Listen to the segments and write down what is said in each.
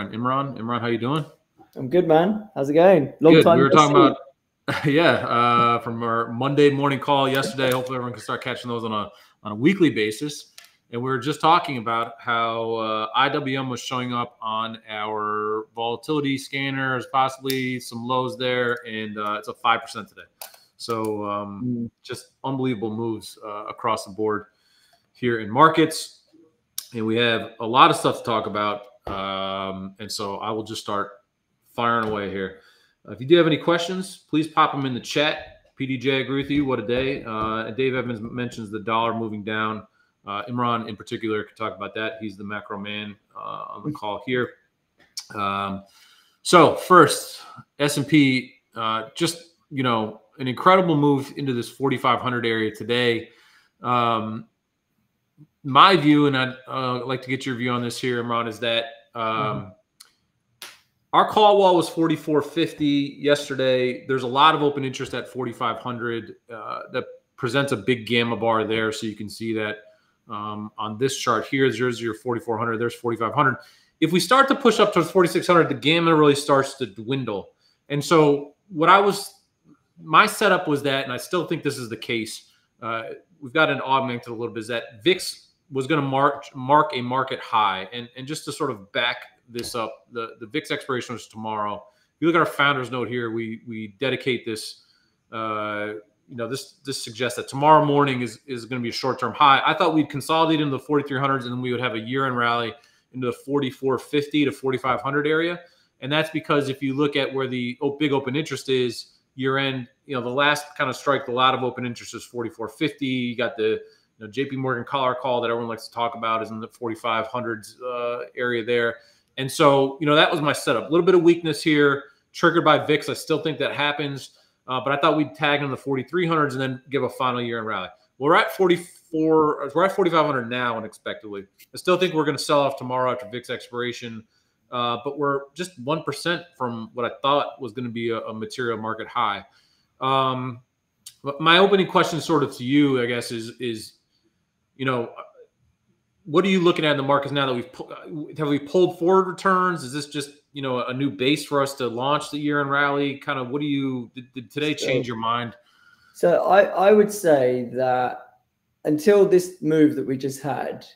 Imran. Imran, how you doing? I'm good, man. How's it going? Long good. time. We were talking about yeah, uh, from our Monday morning call yesterday. Hopefully, everyone can start catching those on a on a weekly basis. And we were just talking about how uh, IWM was showing up on our volatility scanners, possibly some lows there, and uh, it's a five percent today. So um, mm. just unbelievable moves uh, across the board here in markets, and we have a lot of stuff to talk about. Um, and so I will just start firing away here. Uh, if you do have any questions, please pop them in the chat. PDJ, I agree with you. What a day. Uh, Dave Evans mentions the dollar moving down. Uh, Imran, in particular, can talk about that. He's the macro man uh, on the call here. Um, so first, S&P, uh, just, you know, an incredible move into this 4,500 area today. Um, my view, and I'd uh, like to get your view on this here, Imran, is that um, our call wall was 4450 yesterday. There's a lot of open interest at 4500. Uh, that presents a big gamma bar there, so you can see that um, on this chart here. There's your 4400. There's 4500. If we start to push up towards 4600, the gamma really starts to dwindle. And so what I was, my setup was that, and I still think this is the case. Uh, we've got an augmented a little bit. Is that VIX was going to mark mark a market high, and and just to sort of back this up. The the VIX expiration was tomorrow. If you look at our founders note here, we we dedicate this. Uh, you know, this this suggests that tomorrow morning is is going to be a short term high. I thought we'd consolidate into the 4300s and then we would have a year end rally into the 4450 to 4500 area. And that's because if you look at where the big open interest is year end, you know, the last kind of strike, the lot of open interest is 4450. You got the you know, JP Morgan collar call that everyone likes to talk about is in the 4500s uh, area there. And so, you know, that was my setup. A little bit of weakness here, triggered by VIX. I still think that happens. Uh, but I thought we'd tag in the 4300s and then give a final year in rally. We're at 44, we're at 4,500 now unexpectedly. I still think we're going to sell off tomorrow after VIX expiration. Uh, but we're just 1% from what I thought was going to be a, a material market high. Um, my opening question sort of to you, I guess, is, is, you know, what are you looking at in the markets now that we've have we pulled forward returns? Is this just you know a new base for us to launch the year in rally? Kind of what do you did, did today change your mind? So I I would say that until this move that we just had,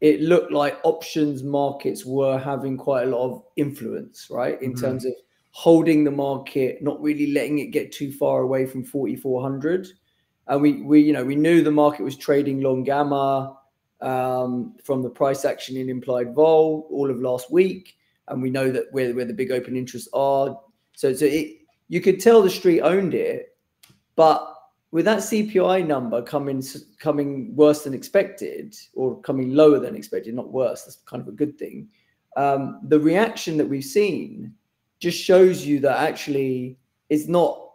it looked like options markets were having quite a lot of influence, right, in mm-hmm. terms of holding the market, not really letting it get too far away from 4400. And we we you know we knew the market was trading long gamma um, from the price action in implied vol all of last week, and we know that where where the big open interests are. So so it you could tell the street owned it, but with that CPI number coming coming worse than expected or coming lower than expected, not worse, that's kind of a good thing. Um, the reaction that we've seen just shows you that actually it's not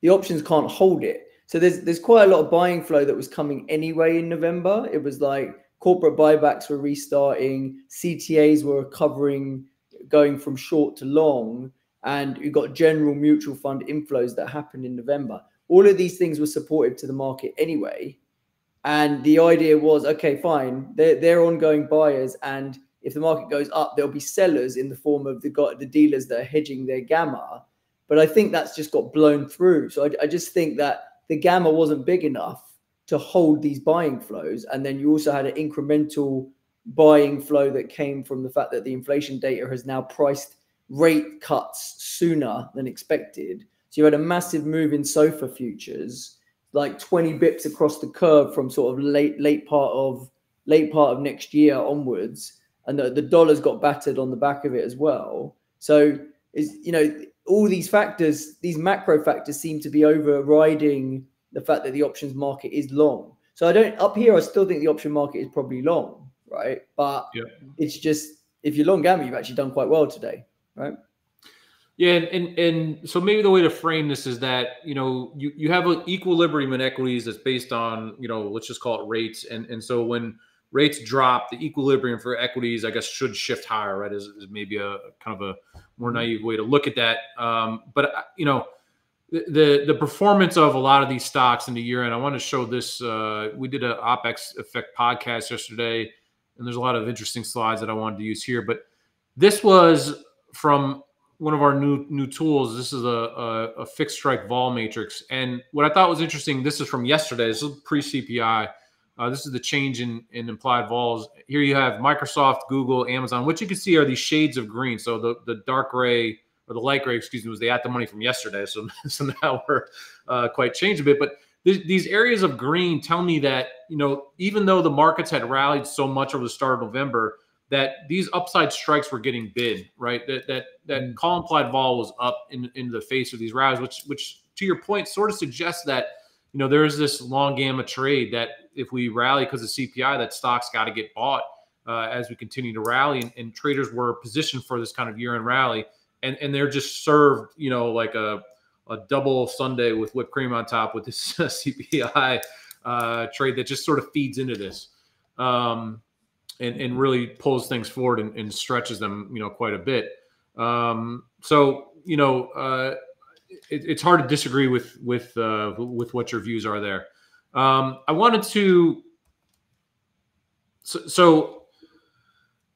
the options can't hold it. So there's there's quite a lot of buying flow that was coming anyway in November. It was like corporate buybacks were restarting, CTAs were recovering, going from short to long, and you got general mutual fund inflows that happened in November. All of these things were supportive to the market anyway. And the idea was, okay, fine, they're, they're ongoing buyers, and if the market goes up, there'll be sellers in the form of the the dealers that are hedging their gamma. But I think that's just got blown through. So I, I just think that the gamma wasn't big enough to hold these buying flows. And then you also had an incremental buying flow that came from the fact that the inflation data has now priced rate cuts sooner than expected. So you had a massive move in SOFR futures, like 20 bips across the curve from sort of late late part of late part of next year onwards. And the, the dollar's got battered on the back of it as well. So is you know, all these factors, these macro factors seem to be overriding the fact that the options market is long. So I don't up here. I still think the option market is probably long, right? But yeah. it's just if you're long gamma, you've actually done quite well today, right? Yeah, and, and, and so maybe the way to frame this is that you know you you have an equilibrium in equities that's based on you know let's just call it rates, and and so when rates drop, the equilibrium for equities I guess should shift higher, right? Is, is maybe a kind of a more naive way to look at that. Um, but uh, you know the the performance of a lot of these stocks in the year and i want to show this uh, we did an opex effect podcast yesterday and there's a lot of interesting slides that i wanted to use here but this was from one of our new new tools. This is a, a, a, fixed strike vol matrix, and what I thought was interesting. This is from yesterday. This is pre CPI. Uh, this is the change in in implied vols. Here you have Microsoft, Google, Amazon. What you can see are these shades of green. So the the dark gray or the light gray, excuse me, was the at the money from yesterday. So so now we're uh, quite changed a bit, but these areas of green tell me that you know even though the markets had rallied so much over the start of November, that these upside strikes were getting bid right. That that that mm. call implied vol was up in into the face of these rallies, which which to your point sort of suggests that you know there is this long gamma trade that if we rally because of CPI, that stocks got to get bought uh, as we continue to rally, and, and traders were positioned for this kind of year end rally, and and they're just served you know like a a double sundae with whipped cream on top with this CPI uh, trade that just sort of feeds into this um, and, and really pulls things forward and, and, stretches them, you know, quite a bit. Um, so, you know, uh, it, it's hard to disagree with with uh, with what your views are there. Um, I wanted to so, so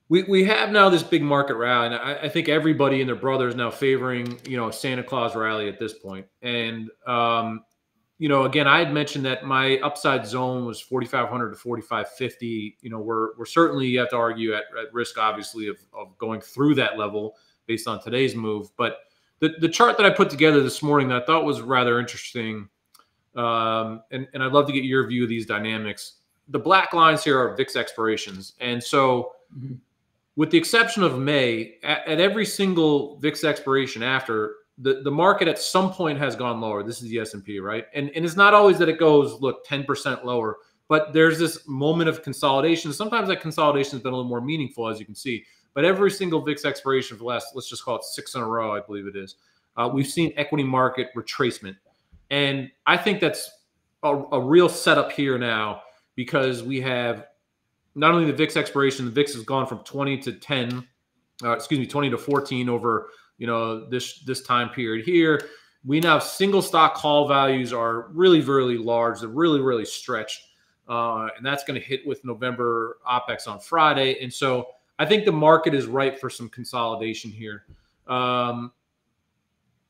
we, we have now this big market rally, and I, I, think everybody and their brother is now favoring you know Santa Claus rally at this point. And um, you know, again, I had mentioned that my upside zone was 4,500 to 4,550. You know, we're we're certainly you have to argue at, at risk, obviously, of of going through that level based on today's move. But the the chart that I put together this morning that I thought was rather interesting, um, and and I'd love to get your view of these dynamics. The black lines here are VIX expirations, and so. Mm-hmm with the exception of May, at, at, every single VIX expiration after the, the market at some point has gone lower. This is the S&P, right? And, and it's not always that it goes, look, 10% lower, but there's this moment of consolidation. Sometimes that consolidation has been a little more meaningful, as you can see. But every single VIX expiration for the last, let's just call it six in a row, I believe it is, uh, we've seen equity market retracement. And I think that's a, a real setup here now because we have not only the VIX expiration, the VIX has gone from 20 to 10, uh, excuse me, 20 to 14 over you know this this time period here. We now single stock call values are really really large. They're really really stretched, uh, and that's going to hit with November OPEX on Friday. And so I think the market is ripe for some consolidation here. Um,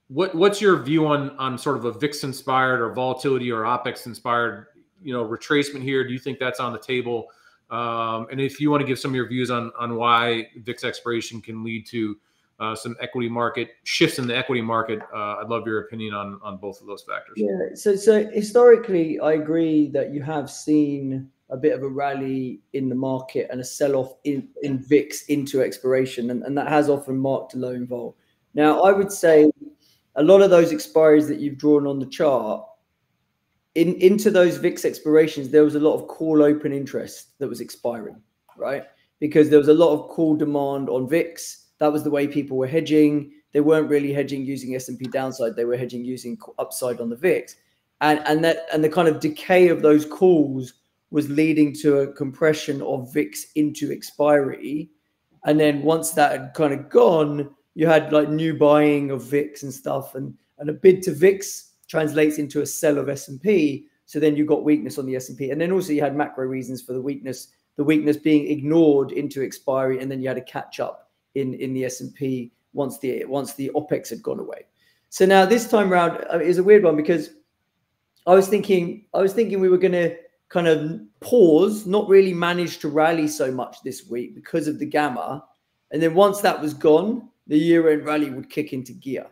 what what's your view on on sort of a VIX inspired or volatility or OPEX inspired you know retracement here? Do you think that's on the table? Um, and if you want to give some of your views on on why VIX expiration can lead to uh, some equity market shifts in the equity market, uh, I'd love your opinion on on both of those factors. Yeah. So so historically, I agree that you have seen a bit of a rally in the market and a sell off in in VIX into expiration, and, and that has often marked a low in vol. Now, I would say a lot of those expiries that you've drawn on the chart in into those VIX expirations, there was a lot of call open interest that was expiring, right? Because there was a lot of call demand on VIX. That was the way people were hedging. They weren't really hedging using S&P downside. They were hedging using upside on the VIX. And, and that and the kind of decay of those calls was leading to a compression of VIX into expiry. And then once that had kind of gone, you had like new buying of VIX and stuff and, and a bid to VIX translates into a sell of S&P. So then you got weakness on the S&P. And then also you had macro reasons for the weakness, the weakness being ignored into expiry. And then you had a catch up in, in the S&P once the, once the OPEX had gone away. So now this time around uh, is a weird one because I was thinking, I was thinking we were going to kind of pause, not really manage to rally so much this week because of the gamma. And then once that was gone, the year end rally would kick into gear.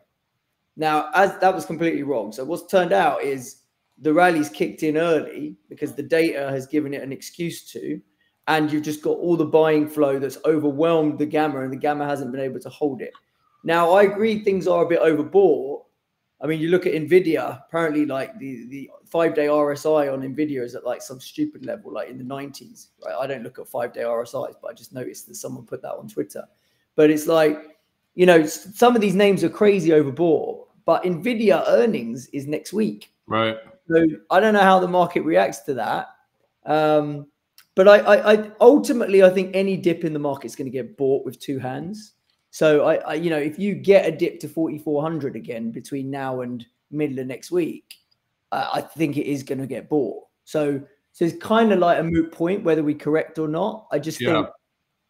Now, as that was completely wrong. So what's turned out is the rally's kicked in early because the data has given it an excuse to, and you've just got all the buying flow that's overwhelmed the gamma, and the gamma hasn't been able to hold it. Now, I agree things are a bit overbought. I mean, you look at Nvidia. Apparently, like the the five day RSI on Nvidia is at like some stupid level, like in the 90s. Right? I don't look at five day RSIs, but I just noticed that someone put that on Twitter. But it's like you know, some of these names are crazy overbought, but Nvidia earnings is next week. Right. So I don't know how the market reacts to that. Um, but I, I, I, ultimately I think any dip in the market is going to get bought with two hands. So I, I, you know, if you get a dip to 4,400 again between now and middle of next week, I, I think it is going to get bought. So, so it's kind of like a moot point whether we correct or not. I just yeah. think,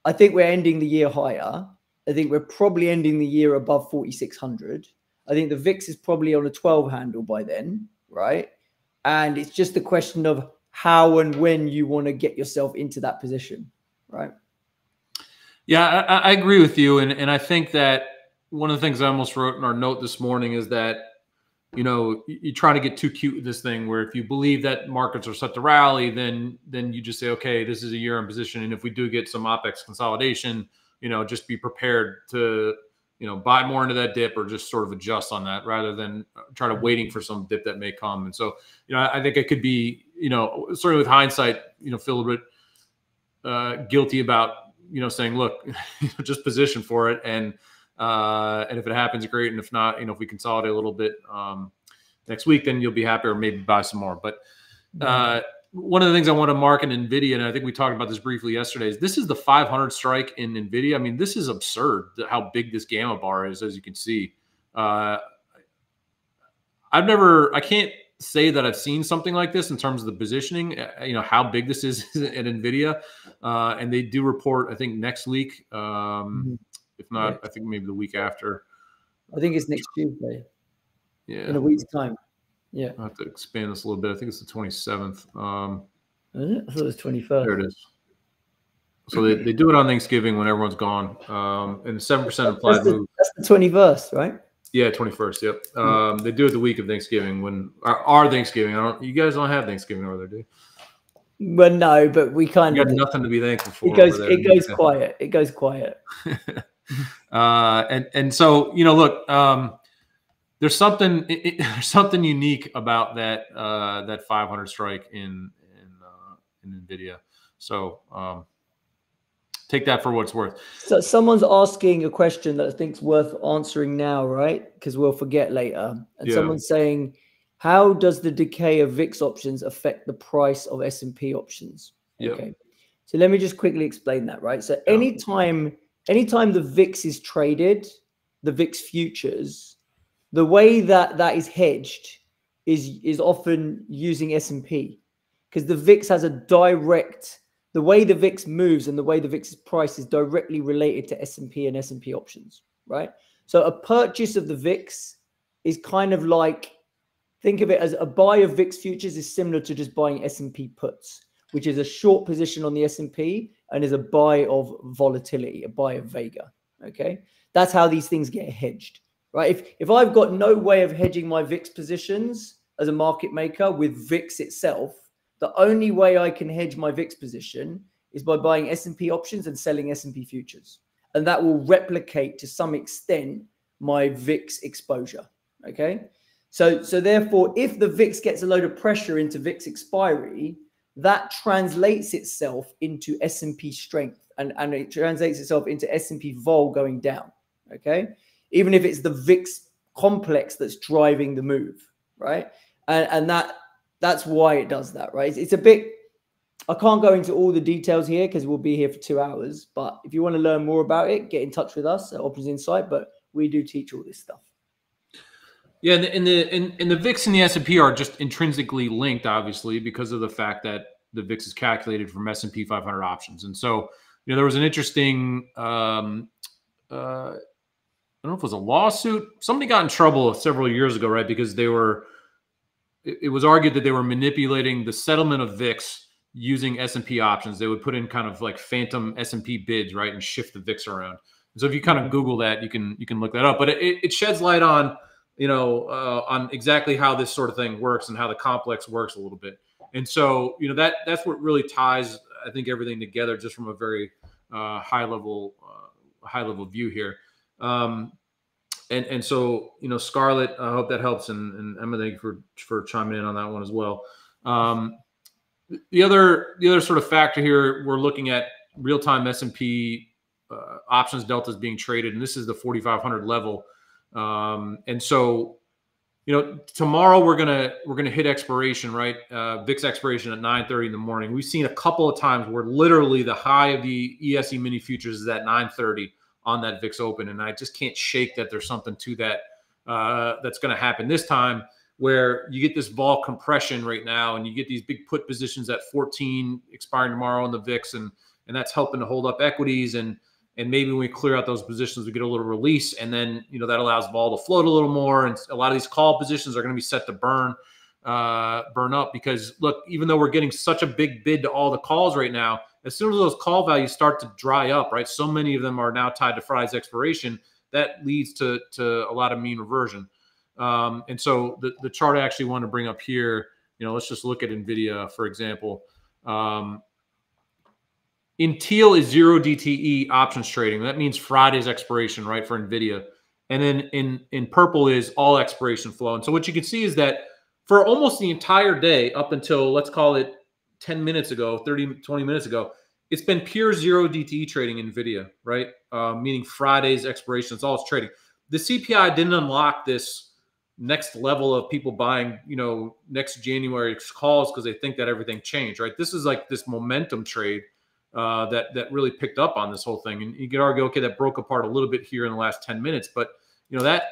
I think we're ending the year higher. I think we're probably ending the year above 4,600. I think the VIX is probably on a 12 handle by then, right? And it's just the question of how and when you want to get yourself into that position, right? Yeah, I, I agree with you. And, and I think that one of the things I almost wrote in our note this morning is that you know you try to get too cute with this thing where if you believe that markets are set to rally then then you just say okay this is a year in position and if we do get some opex consolidation you know just be prepared to you know buy more into that dip or just sort of adjust on that rather than try to waiting for some dip that may come and so you know i think it could be you know certainly with hindsight you know feel a bit uh, guilty about you know saying look just position for it and uh, and if it happens, great. And if not, you know, if we consolidate a little bit um, next week, then you'll be happy or maybe buy some more. But uh, one of the things I want to mark in NVIDIA, and I think we talked about this briefly yesterday, is this is the 500 strike in NVIDIA. I mean, this is absurd how big this gamma bar is, as you can see. Uh, I've never, I can't say that I've seen something like this in terms of the positioning, uh, you know, how big this is at NVIDIA. Uh, and they do report, I think, next week. Um, mm-hmm. If not, I think maybe the week after. I think it's next Tuesday. Yeah. In a week's time. Yeah. I have to expand this a little bit. I think it's the 27th. Um, I thought it was 21st. There it is. So they, they do it on Thanksgiving when everyone's gone. Um, and 7% implied that's the, move. That's the 21st, right? Yeah, 21st. Yep. Hmm. Um, they do it the week of Thanksgiving when our, our, Thanksgiving. I don't, you guys don't have Thanksgiving over there, do you? Well, no, but we kind you of got nothing to be thankful for. It goes, it goes quiet. It goes quiet. uh, and and so you know, look, um, there's something it, it, there's something unique about that uh, that 500 strike in in uh, in Nvidia. So um, take that for what it's worth. So someone's asking a question that I think's worth answering now, right? Because we'll forget later. And yeah. someone's saying, how does the decay of VIX options affect the price of S&P options? Yep. Okay. So let me just quickly explain that, right? So anytime anytime the VIX is traded, the VIX futures, the way that that is hedged is is often using S&P because the VIX has a direct the way the VIX moves and the way the VIX price is directly related to S&P and S&P options, right? So a purchase of the VIX is kind of like think of it as a buy of VIX futures is similar to just buying S&P puts, which is a short position on the S&P and is a buy of volatility, a buy of Vega. Okay. That's how these things get hedged, right? If, if I've got no way of hedging my VIX positions as a market maker with VIX itself, the only way I can hedge my VIX position is by buying S&P options and selling S&P futures. And that will replicate to some extent my VIX exposure. Okay. So, so therefore, if the VIX gets a load of pressure into VIX expiry, that translates itself into S&P strength and, and it translates itself into S&P vol going down. Okay. Even if it's the VIX complex that's driving the move, right? And, and that that's why it does that, right? It's, a bit, I can't go into all the details here because we'll be here for two hours. But if you want to learn more about it, get in touch with us at Options Insight. But we do teach all this stuff. Yeah, and the and the, and, and the VIX and the S and P are just intrinsically linked, obviously, because of the fact that the VIX is calculated from S and P 500 options. And so, you know, there was an interesting, um, uh, I don't know if it was a lawsuit. Somebody got in trouble several years ago, right? Because they were, it, was argued that they were manipulating the settlement of VIX using S and P options. They would put in kind of like phantom S and P bids, right, and shift the VIX around. So, if you kind of Google that, you can you can look that up. But it, it sheds light on you know, uh, on exactly how this sort of thing works and how the complex works a little bit. And so, you know, that that's what really ties, I think, everything together, just from a very uh, high level, uh, high level view here. Um, and and so, you know, Scarlett, I hope that helps, and, and Emma, thank you for for chiming in on that one as well. Um, the other the other sort of factor here, we're looking at real time S and P uh, options deltas being traded, and this is the 4,500 level. Um, and so, you know, tomorrow we're gonna we're gonna hit expiration, right? Uh, VIX expiration at 9:30 in the morning. We've seen a couple of times where literally the high of the ES E-mini futures is at 9:30 on that VIX open, and I just can't shake that there's something to that uh, that's going to happen this time, where you get this vol compression right now, and you get these big put positions at 14 expiring tomorrow on the VIX, and and that's helping to hold up equities and and maybe when we clear out those positions, we get a little release, and then you know that allows vol to float a little more, and a lot of these call positions are going to be set to burn, uh, burn up because look, even though we're getting such a big bid to all the calls right now, as soon as those call values start to dry up, right? So many of them are now tied to Friday's expiration. That leads to to a lot of mean reversion, um, and so the the chart I actually want to bring up here. You know, let's just look at Nvidia for example. Um, in teal is zero DTE options trading. That means Friday's expiration, right, for NVIDIA. And then in, in purple is all expiration flow. And so what you can see is that for almost the entire day, up until let's call it 10 minutes ago, 30, 20 minutes ago, it's been pure zero DTE trading in NVIDIA, right? Uh, meaning Friday's expiration, it's all it's trading. The CPI didn't unlock this next level of people buying, you know, next January calls because they think that everything changed, right? This is like this momentum trade uh, that that really picked up on this whole thing. And you could argue, okay, that broke apart a little bit here in the last 10 minutes, but you know that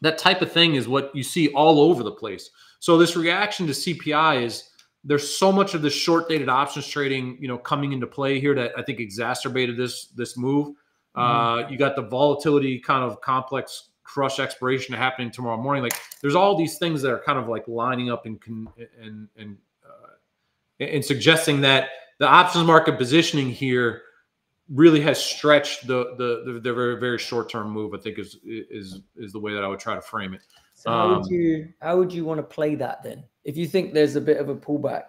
that type of thing is what you see all over the place. So this reaction to CPI is there's so much of the short dated options trading, you know, coming into play here that I think exacerbated this this move. Mm-hmm. Uh, you got the volatility kind of complex crush expiration happening tomorrow morning. Like there's all these things that are kind of like lining up and and and uh, and suggesting that the options market positioning here really has stretched the the the, the very very short term move. I think is is is the way that I would try to frame it. So how um, would you how would you want to play that then? If you think there's a bit of a pullback,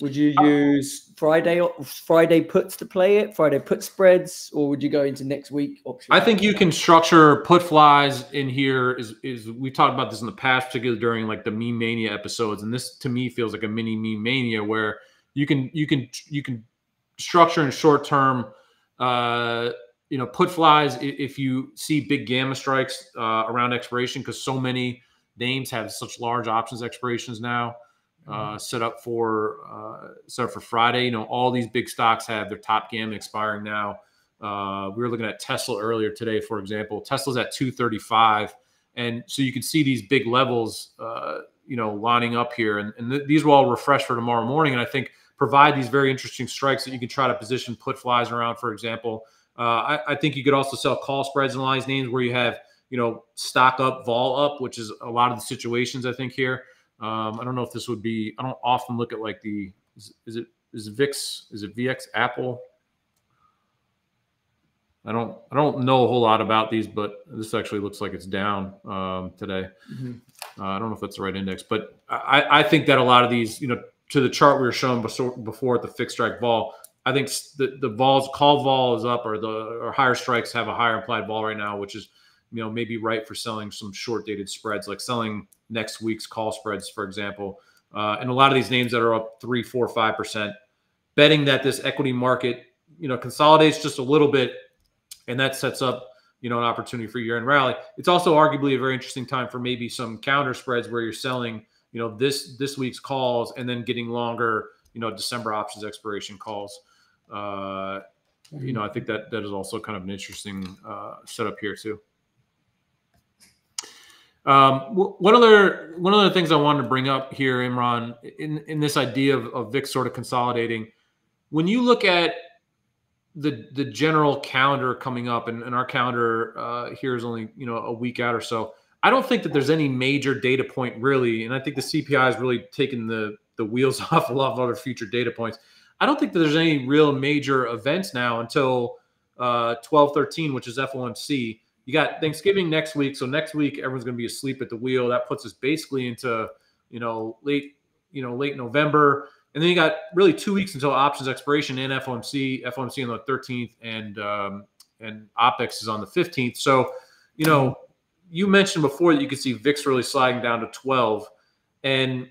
would you use Friday Friday puts to play it, Friday put spreads, or would you go into next week option? I think you can structure put flies in here. Is is we talked about this in the past, particularly during like the meme mania episodes, and this to me feels like a mini meme mania where you can you can you can structure in short term uh you know put flies if you see big gamma strikes uh, around expiration because so many names have such large options expirations now uh, mm-hmm. set up for uh, set up for Friday. You know, all these big stocks have their top gamma expiring now. Uh, we were looking at Tesla earlier today, for example. Tesla's at 235, and so you can see these big levels, uh, you know, lining up here, and, and th- these will all refresh for tomorrow morning. And I think provide these very interesting strikes that you can try to position put flies around, for example. Uh, I, I, think you could also sell call spreads and lines names where you have, you know, stock up, vol up, which is a lot of the situations I think here. Um, I don't know if this would be, I don't often look at like the, is, is it, is it VIX, is it VX Apple? I don't I don't know a whole lot about these, but this actually looks like it's down um, today. Mm-hmm. Uh, I don't know if that's the right index, but I, I think that a lot of these, you know, to the chart we were showing before, at the fixed strike vol, I think the the vols call vol is up, or the or higher strikes have a higher implied vol right now, which is you know maybe right for selling some short dated spreads, like selling next week's call spreads, for example. Uh, and a lot of these names that are up three, four, five percent, betting that this equity market you know consolidates just a little bit, and that sets up you know an opportunity for year end rally. It's also arguably a very interesting time for maybe some calendar spreads where you're selling you know this this week's calls and then getting longer you know December options expiration calls. Uh, you know, I think that that is also kind of an interesting uh, setup here too. Um, one other one of the things I wanted to bring up here, Imran, in in this idea of, of VIX sort of consolidating, when you look at the the general calendar coming up, and, and our calendar uh, here is only you know a week out or so. I don't think that there's any major data point really, and I think the CPI has really taken the the wheels off a lot of other future data points. I don't think that there's any real major events now until uh, 12 13, which is FOMC. You got Thanksgiving next week, so next week everyone's going to be asleep at the wheel. That puts us basically into you know late you know late November, and then you got really two weeks until options expiration and FOMC. FOMC on the 13th, and um, and OPEX is on the 15th. So you know you mentioned before that you could see VIX really sliding down to 12. And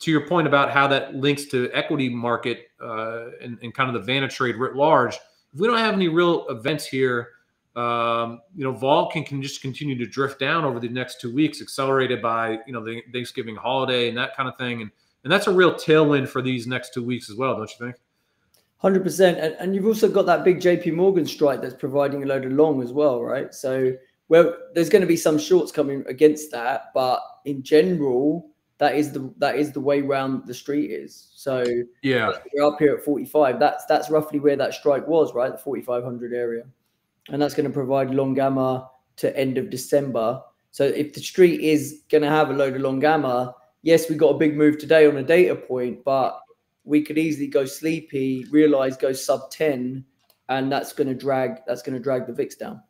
to your point about how that links to equity market uh, and, and, kind of the Vanna trade writ large, if we don't have any real events here, um, you know, vol can, can just continue to drift down over the next two weeks, accelerated by, you know, the Thanksgiving holiday and that kind of thing. And, and that's a real tailwind for these next two weeks as well, don't you think? Hundred percent, and you've also got that big J.P. Morgan strike that's providing a load of long as well, right? So well, there's going to be some shorts coming against that, but in general, that is the that is the way round the street is. So yeah, we're up here at 45. That's that's roughly where that strike was, right? The 4500 area, and that's going to provide long gamma to end of December. So if the street is going to have a load of long gamma, yes, we got a big move today on a data point, but we could easily go sleepy, realize go sub 10, and that's going to drag that's going to drag the VIX down.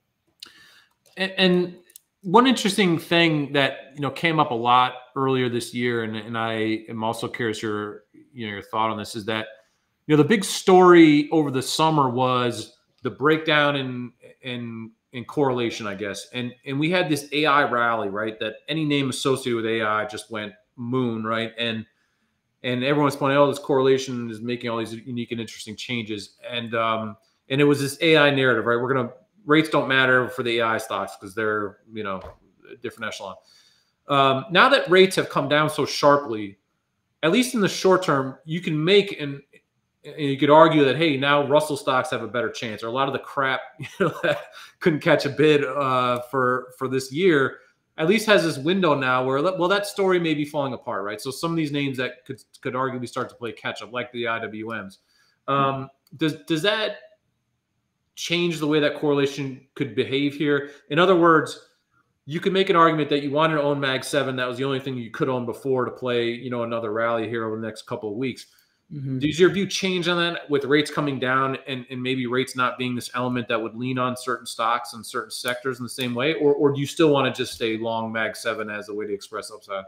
And, and, one interesting thing that you know came up a lot earlier this year, and, and I am also curious your you know your thought on this is that you know the big story over the summer was the breakdown in in in correlation, I guess, and and we had this AI rally, right? That any name associated with AI just went moon, right? And and everyone's pointing, oh, this correlation is making all these unique and interesting changes, and um, and it was this AI narrative, right? We're gonna rates don't matter for the AI stocks because they're you know different echelon. Um, now that rates have come down so sharply, at least in the short term, you can make and you could argue that hey, now Russell stocks have a better chance, or a lot of the crap you know that couldn't catch a bid uh, for for this year at least has this window now where well that story may be falling apart, right? So some of these names that could could arguably start to play catch up, like the IWMs. Um, does does that change the way that correlation could behave here? In other words, you could make an argument that you wanted to own Mag Seven. That was the only thing you could own before to play, you know, another rally here over the next couple of weeks. Mm-hmm. Does your view change on that with rates coming down and, and maybe rates not being this element that would lean on certain stocks and certain sectors in the same way? Or, or do you still want to just stay long Mag 7 as a way to express upside?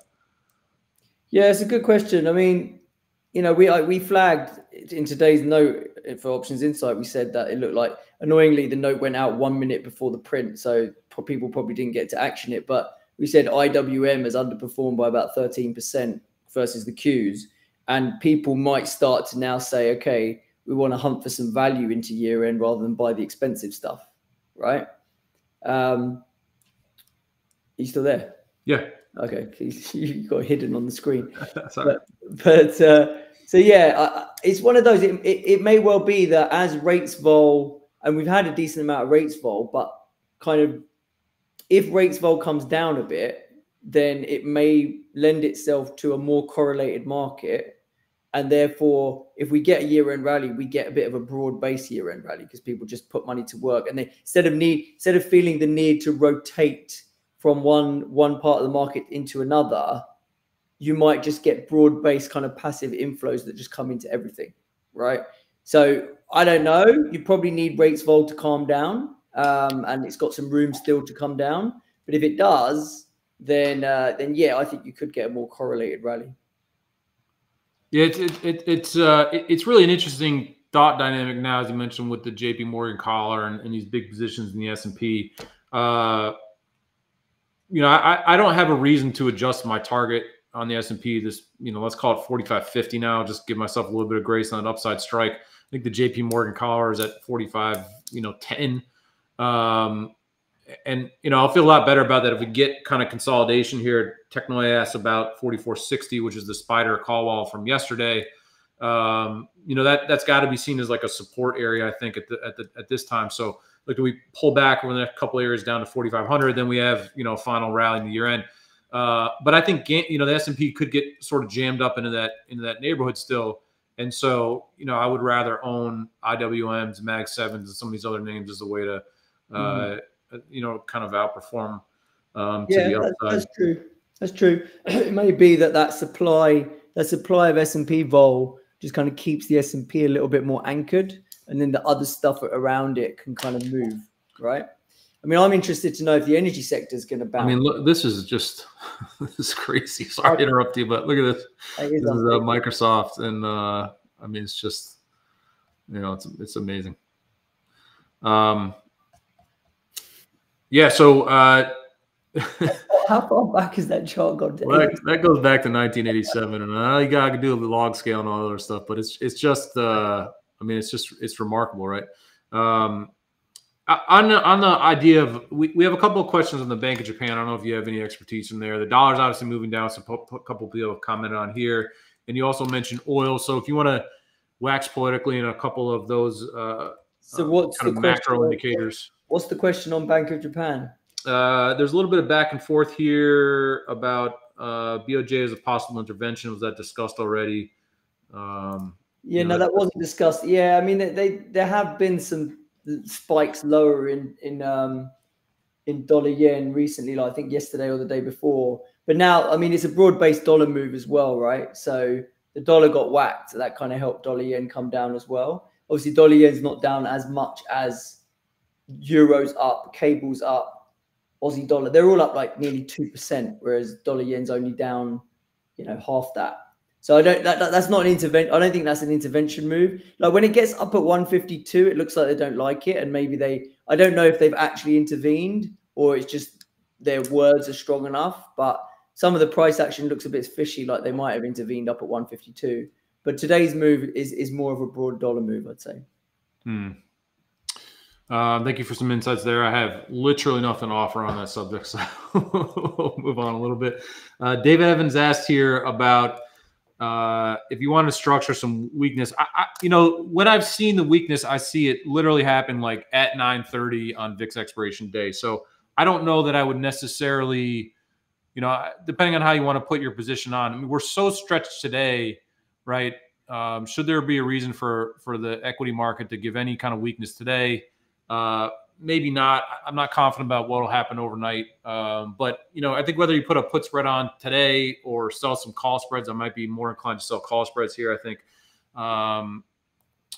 Yeah, it's a good question. I mean, you know, we we flagged in today's note for Options Insight. We said that it looked like annoyingly the note went out one minute before the print, so people probably didn't get to action it. But we said IWM has underperformed by about thirteen percent versus the Qs and people might start to now say, okay, we want to hunt for some value into year end rather than buy the expensive stuff, right? Um, are you still there? Yeah. Okay, you got hidden on the screen. but, but uh, so yeah, it's one of those. It, it, it, may well be that as rates vol, and we've had a decent amount of rates vol, but kind of if rates vol comes down a bit, then it may lend itself to a more correlated market and therefore, if we get a year-end rally, we get a bit of a broad-based year-end rally because people just put money to work, and they instead of need instead of feeling the need to rotate from one one part of the market into another, you might just get broad-based kind of passive inflows that just come into everything, right? So I don't know. You probably need rates vol to calm down, um, and it's got some room still to come down. But if it does, then uh, then yeah, I think you could get a more correlated rally. Yeah, it's it, it, it's uh, it, it's really an interesting thought dynamic now, as you mentioned, with the J.P. Morgan collar and, and these big positions in the S and P. Uh, you know, I, I don't have a reason to adjust my target on the S and P. This, you know, let's call it forty five fifty now. Just give myself a little bit of grace on an upside strike. I think the J.P. Morgan collar is at forty five, you know, ten. Um, and you know, I'll feel a lot better about that if we get kind of consolidation here. Technically, asked about 4460, which is the spider call wall from yesterday. Um, you know, that that's got to be seen as like a support area, I think, at the, at the at this time. So, like, do we pull back over the couple areas down to 4500? Then we have you know a final rally in the year end. Uh, but I think you know the S and P could get sort of jammed up into that into that neighborhood still. And so, you know, I would rather own IWMs, Mag Sevens, and some of these other names as a way to. Uh, mm-hmm you know, kind of outperform um, yeah, that, that's true. That's true. it may be that that supply, that supply of S and P vol, just kind of keeps the S and P a little bit more anchored, and then the other stuff around it can kind of move, right? I mean, I'm interested to know if the energy sector is going to bounce. I mean, look, this is just this is crazy. Sorry to interrupt you, but look at this. This is uh, Microsoft, and uh, I mean, it's just you know, it's it's amazing. Um, yeah. So uh, how far back is that chart gone? Well, that, that, goes back to 1987, and all you got to do the log scale and all that other stuff. But it's it's just uh, I mean it's just it's remarkable, right? Um, on the, on the idea of we, we have a couple of questions on the Bank of Japan. I don't know if you have any expertise in there. The dollar's obviously moving down, so a couple of people have commented on here, and you also mentioned oil. So if you want to wax politically in a couple of those uh, so what's uh, kind the of macro indicators. What's the question on Bank of Japan? Uh, there's a little bit of back and forth here about uh, BOJ as a possible intervention. Was that discussed already? Um, yeah, no, that wasn't discussed. Yeah, I mean, they, they there have been some spikes lower in in um, in dollar yen recently, like I think yesterday or the day before. But now, I mean, it's a broad based dollar move as well, right? So the dollar got whacked. So that kind of helped dollar yen come down as well. Obviously, dollar yen's not down as much as euros up, cables up, Aussie dollar. They're all up like nearly two percent, whereas dollar yen's only down, you know, half that. So I don't. That, that, that's not an intervention. I don't think that's an intervention move. Like when it gets up at 152, it looks like they don't like it, and maybe they. I don't know if they've actually intervened or it's just their words are strong enough. But some of the price action looks a bit fishy, like they might have intervened up at 152. But today's move is is more of a broad dollar move, I'd say. Hmm. Uh, thank you for some insights there. I have literally nothing to offer on that subject, so we'll move on a little bit. Uh, David Evans asked here about uh, if you want to structure some weakness, I, I, you know, when I've seen the weakness, I see it literally happen like at 9:30 on VIX expiration day. So I don't know that I would necessarily, you know, depending on how you want to put your position on. I mean, we're so stretched today, right? Um, should there be a reason for for the equity market to give any kind of weakness today? Uh, maybe not. I'm not confident about what will happen overnight. Um, but you know, I think whether you put a put spread on today or sell some call spreads, I might be more inclined to sell call spreads here. I think, um,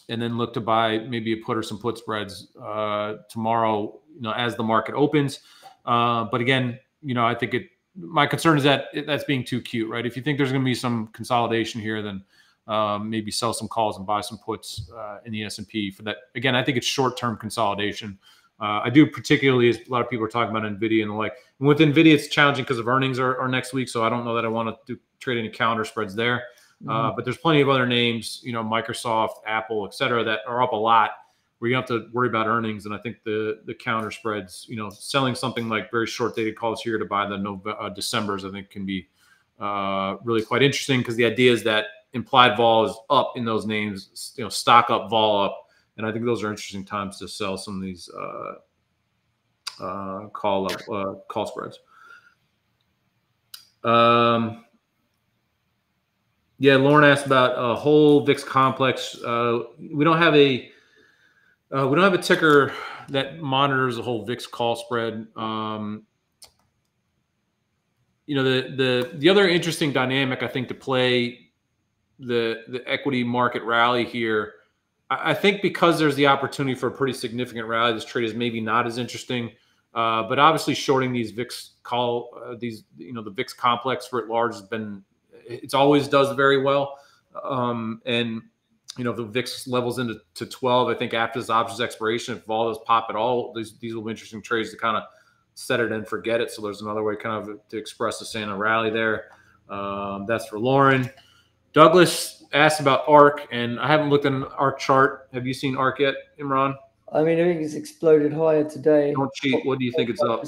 and then look to buy maybe a put or some put spreads uh, tomorrow. You know, as the market opens. Uh, but again, you know, I think it. My concern is that that's being too cute, right? If you think there's going to be some consolidation here, then um, maybe sell some calls and buy some puts uh, in the S and P for that. Again, I think it's short term consolidation. Uh, I do particularly, as a lot of people are talking about NVIDIA and the like. And with NVIDIA, it's challenging because of earnings are, are, next week. So I don't know that I want to do, trade any calendar spreads there. Uh, mm-hmm. Uh, but there's plenty of other names, you know, Microsoft, Apple, et cetera, that are up a lot where you have to worry about earnings. And I think the the calendar spreads, you know, selling something like very short dated calls here to buy the November, uh, December's, I think can be uh, really quite interesting because the idea is that implied vol is up in those names, you know, stock up, vol up and I think those are interesting times to sell some of these uh, uh, call up uh, call spreads. Um, yeah, Lauren asked about a whole VIX complex. Uh, we don't have a uh, we don't have a ticker that monitors the whole VIX call spread. Um, you know the the the other interesting dynamic I think to play the the equity market rally here I think because there's the opportunity for a pretty significant rally, this trade is maybe not as interesting. Uh, but obviously, shorting these VIX call uh, these you know the VIX complex for at large has been it's always does very well. Um, and you know the VIX levels into to 12, I think after this options expiration, if vol does pop at all, these these will be interesting trades to kind of set it and forget it. So there's another way kind of to express the Santa rally there. Um, that's for Lauren. Douglas asked about ARK, and I haven't looked at an ARK chart. Have you seen ARK yet, Imran? I mean, I think it's exploded higher today. Don't cheat. What do you think it's up?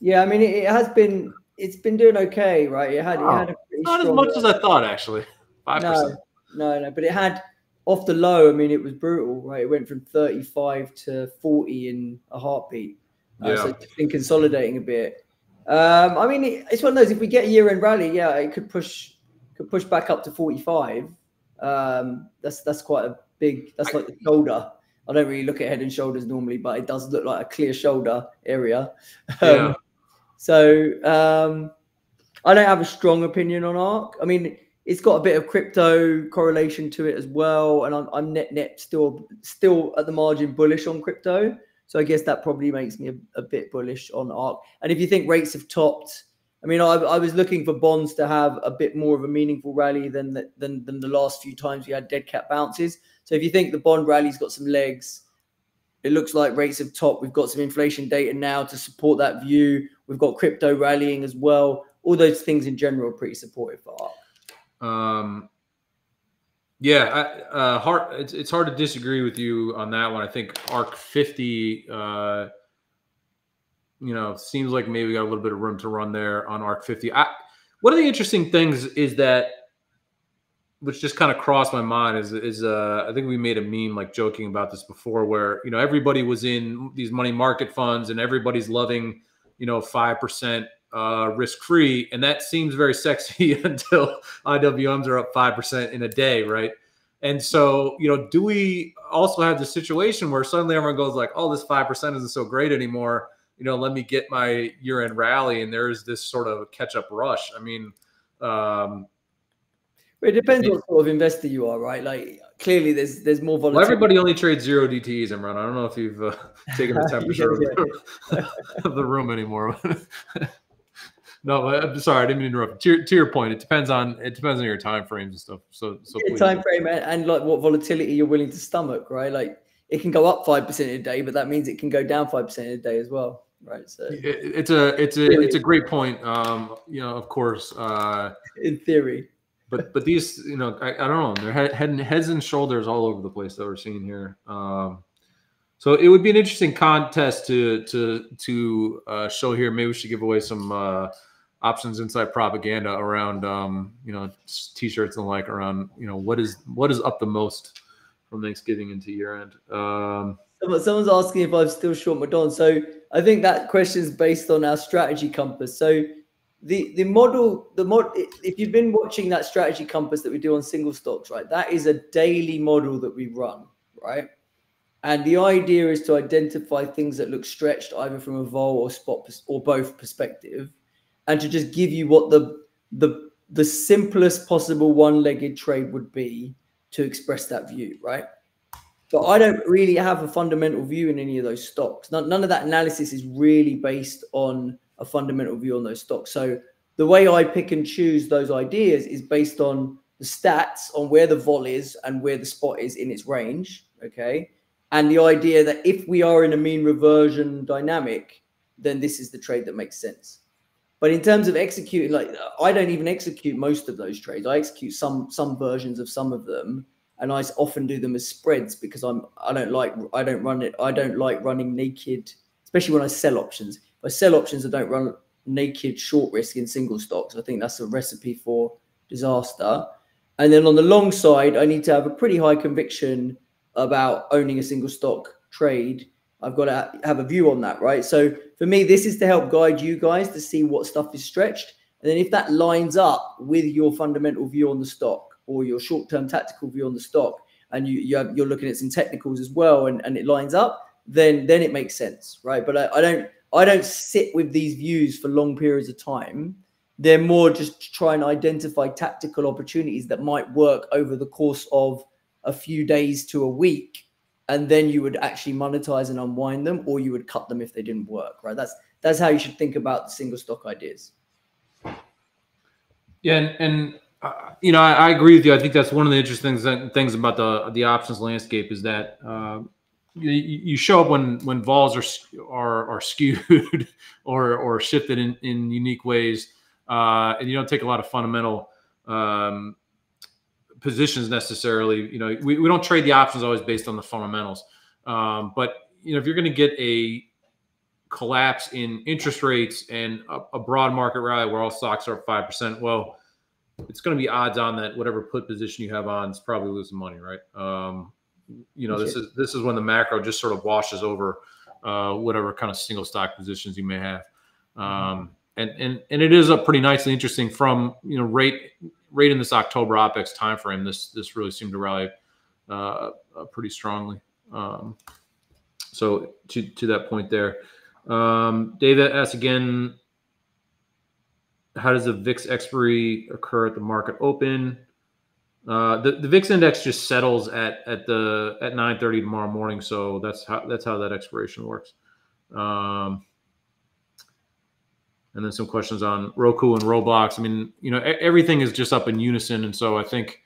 Yeah, I mean, it, it has been. It's been doing okay, right? It had. It had not as much as I thought, actually. Five no, percent. No, no, but it had off the low. I mean, it was brutal, right? It went from thirty-five to forty in a heartbeat. Uh, yeah. So it's been consolidating a bit. Um, I mean, it, it's one of those. If we get a year-end rally, yeah, it could push could push back up to 45. Um, that's that's quite a big. That's like the shoulder. I don't really look at head and shoulders normally, but it does look like a clear shoulder area. Um, yeah. So um, I don't have a strong opinion on ARK. I mean, it's got a bit of crypto correlation to it as well, and I'm, I'm net net still still at the margin bullish on crypto. So I guess that probably makes me a, a bit bullish on ARK. And if you think rates have topped I mean, I, I, was looking for bonds to have a bit more of a meaningful rally than the, than than the last few times we had dead cat bounces. So if you think the bond rally's got some legs, it looks like rates have topped. We've got some inflation data now to support that view. We've got crypto rallying as well. All those things in general are pretty supportive for ARK. Um, yeah, I, uh, hard. It's, it's hard to disagree with you on that one. I think ARK fifty. Uh, you know, seems like maybe got a little bit of room to run there on ARK 50. I, one of the interesting things is that, which just kind of crossed my mind, is is uh, I think we made a meme like joking about this before, where you know everybody was in these money market funds and everybody's loving, you know, five percent uh, risk free, and that seems very sexy until IWMs are up five percent in a day, right? And so, you know, do we also have the situation where suddenly everyone goes like, "Oh, this five percent isn't so great anymore." You know, let me get my year-end rally, and there's this sort of catch-up rush. I mean, um, it depends what sort of investor you are, right? Like clearly, there's there's more volatility. Well, everybody only trades zero DTEs, Imran. I don't know if you've uh, taken the temperature yeah, yeah. of the room anymore. No, I'm sorry, I didn't mean to interrupt. To your, to your point, it depends on it depends on your time frames and stuff. So, so yeah, time frame and, and, like what volatility you're willing to stomach, right? Like it can go up five percent in a day, but that means it can go down five percent in a day as well, right? So it, it's a it's a it's a great point. Um, you know, of course, uh, in theory, but but these, you know, I, I don't know, they're head, head heads and shoulders all over the place that we're seeing here. Um, so it would be an interesting contest to to to uh, show here. Maybe we should give away some. Uh, Options Insight propaganda around um, you know t-shirts and like around you know what is what is up the most from Thanksgiving into year end. Um, Someone's asking if I'm still short Madon. So I think that question is based on our strategy compass. So the the model the mod if you've been watching that strategy compass that we do on single stocks, right? That is a daily model that we run, right? And the idea is to identify things that look stretched either from a vol or spot or both perspective and to just give you what the the the simplest possible one-legged trade would be to express that view, right? But I don't really have a fundamental view in any of those stocks. None, none of that analysis is really based on a fundamental view on those stocks. So the way I pick and choose those ideas is based on the stats on where the vol is and where the spot is in its range. Okay. And the idea that if we are in a mean reversion dynamic, then this is the trade that makes sense. But in terms of executing, like I don't even execute most of those trades. I execute some some versions of some of them, and I often do them as spreads because I'm I don't like I don't run it. I don't like running naked, especially when I sell options. If I sell options, I don't run naked short risk in single stocks. I think that's a recipe for disaster. And then on the long side, I need to have a pretty high conviction about owning a single stock trade I've got to have a view on that, right? So for me, this is to help guide you guys to see what stuff is stretched. And then if that lines up with your fundamental view on the stock or your short-term tactical view on the stock, and you, you you're looking at some technicals as well, and, and it lines up, then then it makes sense, right? But I, I don't I don't sit with these views for long periods of time. They're more just to try and identify tactical opportunities that might work over the course of a few days to a week and then you would actually monetize and unwind them or you would cut them if they didn't work right that's that's how you should think about single stock ideas yeah and, and you know I, I, agree with you i think that's one of the interesting things, things about the the options landscape is that uh, you, you, show up when when vols are are, are skewed or or shifted in in unique ways uh, and you don't take a lot of fundamental um, positions necessarily. You know, we, we don't trade the options always based on the fundamentals. Um, but you know, if you're going to get a collapse in interest rates and a, a, broad market rally where all stocks are up five percent, well, it's going to be odds on that whatever put position you have on is probably losing money, right? Um, you know, this is this is when the macro just sort of washes over uh, whatever kind of single stock positions you may have. Um, and and and it is up pretty nicely interesting from you know rate rate in this October OPEX timeframe. This this really seemed to rally uh, uh, pretty strongly. Um, so to to that point there, um, David asks again, how does the VIX expiry occur at the market open? Uh, the, the VIX index just settles at at the at 9:30 tomorrow morning, so that's how that's how that expiration works. Um, and then some questions on Roku and Roblox. I mean, you know, everything is just up in unison, and so I think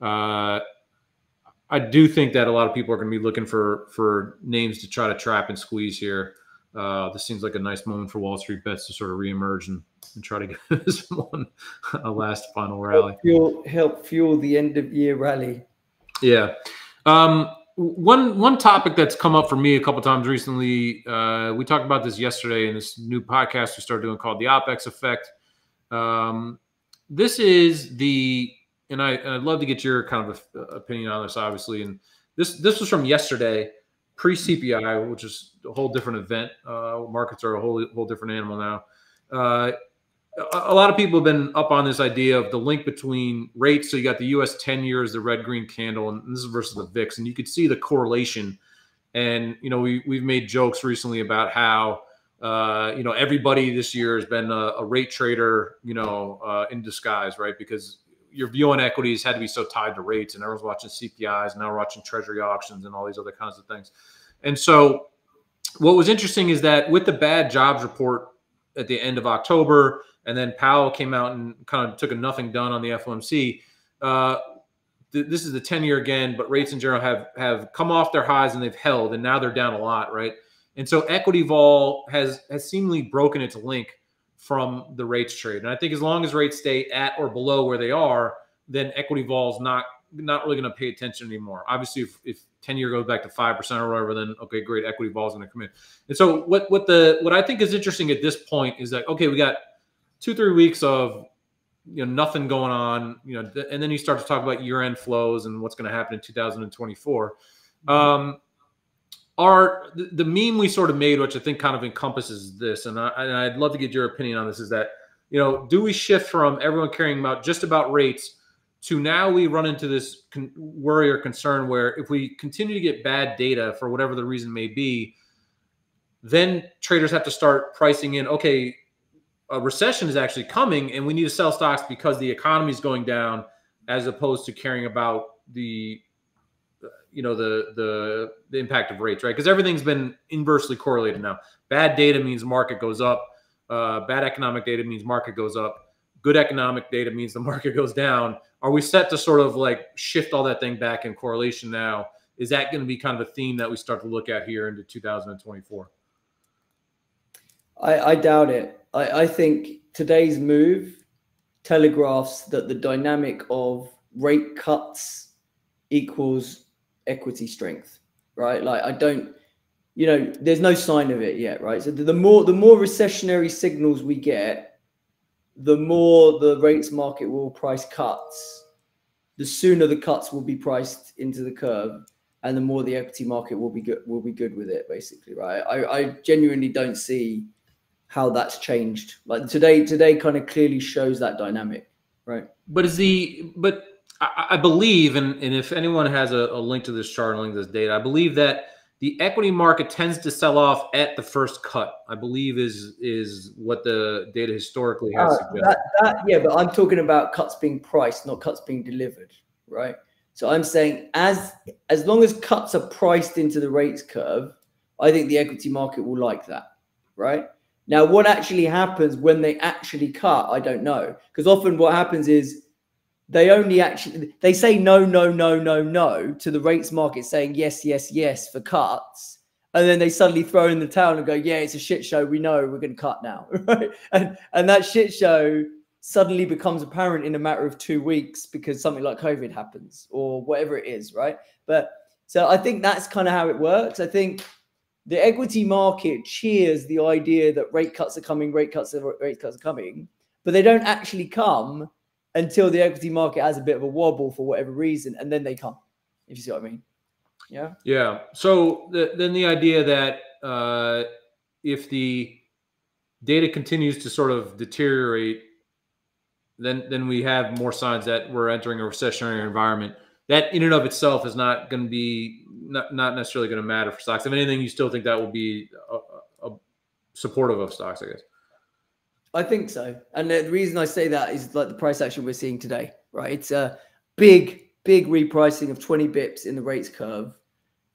uh, I do think that a lot of people are going to be looking for for names to try to trap and squeeze here. Uh, this seems like a nice moment for Wall Street bets to sort of reemerge and, and try to give someone a last final rally. Help fuel, help fuel the end of year rally. Yeah. Um, one one topic that's come up for me a couple times recently. Uh, we talked about this yesterday in this new podcast we started doing called the OPEX Effect. Um, this is the and I and I'd love to get your kind of opinion on this, obviously. And this this was from yesterday, pre CPI, which is a whole different event. Uh, markets are a whole whole different animal now. uh, a lot of people have been up on this idea of the link between rates. So you got the U.S. 10 years, the red green candle, and this is versus the VIX, and you could see the correlation. And you know, we we've made jokes recently about how uh, you know everybody this year has been a, a rate trader, you know, uh, in disguise, right? Because your view on equities had to be so tied to rates, and everyone's watching CPIs, and now we're watching Treasury auctions and all these other kinds of things. And so, what was interesting is that with the bad jobs report at the end of October and then Powell came out and kind of took a nothing done on the FOMC. Uh, th- this is the 10 year again, but rates in general have have come off their highs and they've held, and now they're down a lot, right? And so equity vol has has seemingly broken its link from the rates trade. And I think as long as rates stay at or below where they are, then equity vol is not not really going to pay attention anymore. Obviously, if, if 10 year goes back to 5% or whatever, then okay, great, equity vol is going to come in. And so what what the what I think is interesting at this point is that okay, we got two three weeks of you know nothing going on you know and then you start to talk about year end flows and what's going to happen in 2024 mm-hmm. um our the, the, meme we sort of made which i think kind of encompasses this and, I, and i'd love to get your opinion on this is that you know do we shift from everyone caring about just about rates to now we run into this con- worry or concern where if we continue to get bad data for whatever the reason may be then traders have to start pricing in okay a recession is actually coming and we need to sell stocks because the economy is going down as opposed to caring about the you know the the the impact of rates right? Because everything's been inversely correlated now. Bad data means market goes up. Uh, bad economic data means market goes up. Good economic data means the market goes down. Are we set to sort of like shift all that thing back in correlation now? Is that going to be kind of a theme that we start to look at here into 2024 I, I doubt it. I, I think today's move telegraphs that the dynamic of rate cuts equals equity strength, right? Like I don't, you know, there's no sign of it yet, right? So the more the more recessionary signals we get, the more the rates market will price cuts. The sooner the cuts will be priced into the curve, and the more the equity market will be good will be good with it, basically, right? I, I genuinely don't see how that's changed. Like today, today kind of clearly shows that dynamic, right? But is the but I, I believe, and, and if anyone has a, a link to this chart and link to this data, I believe that the equity market tends to sell off at the first cut. I believe is is what the data historically has uh, suggested. That, that, yeah, but I'm talking about cuts being priced, not cuts being delivered, right? So I'm saying as as long as cuts are priced into the rates curve, I think the equity market will like that, right? Now, what actually happens when they actually cut, I don't know. Because often what happens is they only actually they say no, no, no, no, no to the rates market saying yes, yes, yes for cuts. And then they suddenly throw in the towel and go, yeah, it's a shit show. We know we're going to cut now. Right? And, and that shit show suddenly becomes apparent in a matter of two weeks because something like COVID happens or whatever it is. Right. But so I think that's kind of how it works. I think the equity market cheers the idea that rate cuts are coming, rate cuts are rate cuts are coming, but they don't actually come until the equity market has a bit of a wobble for whatever reason, and then they come. If you see what I mean? Yeah. Yeah. So the, then the idea that uh, if the data continues to sort of deteriorate, then then we have more signs that we're entering a recessionary environment. That in and of itself is not going to be not, not necessarily going to matter for stocks. If anything, you still think that will be a, a supportive of stocks, I guess. I think so. And the reason I say that is like the price action we're seeing today, right? It's a big, big repricing of 20 bips in the rates curve